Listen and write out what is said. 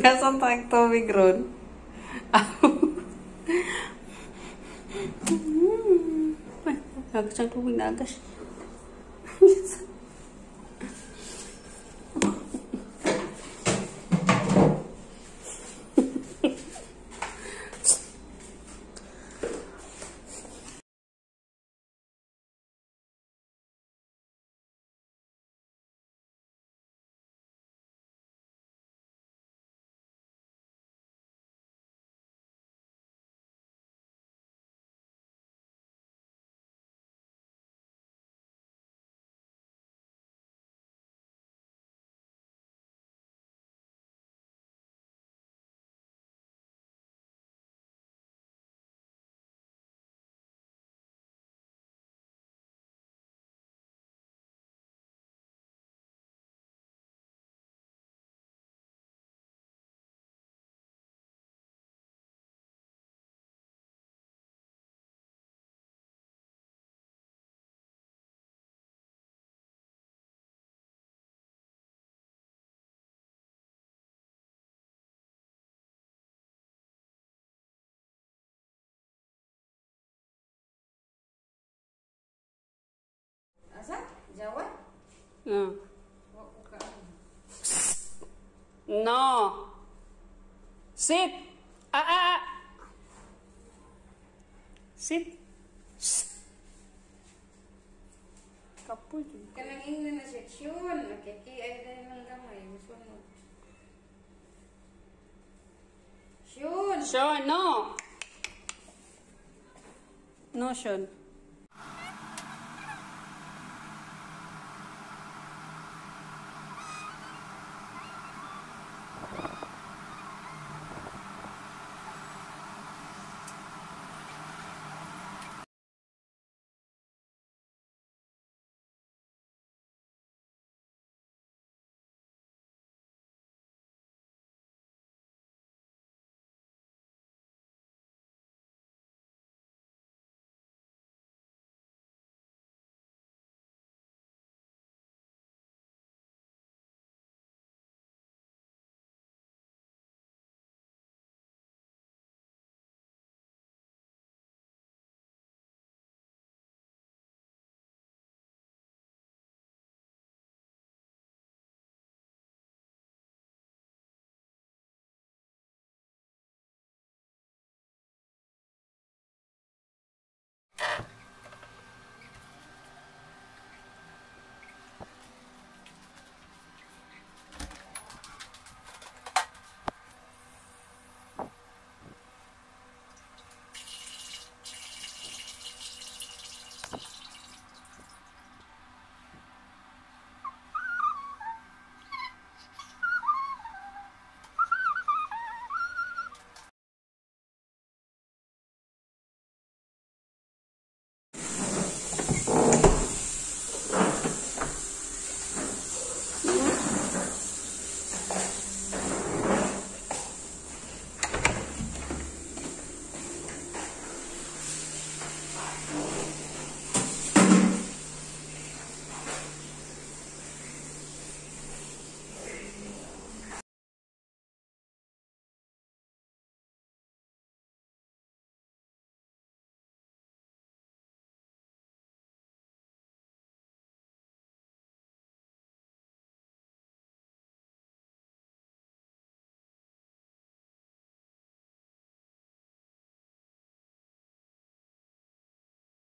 nggak sontaktomi ground. Aku santumin agas Ko ka. No. Sit. Ah, ah, ah. Sit. Kapoy. Kanang ingnan na seksyon. Nakiki ay dahil ng gamay. Musunod. Shun! Sean, no. No, Sean.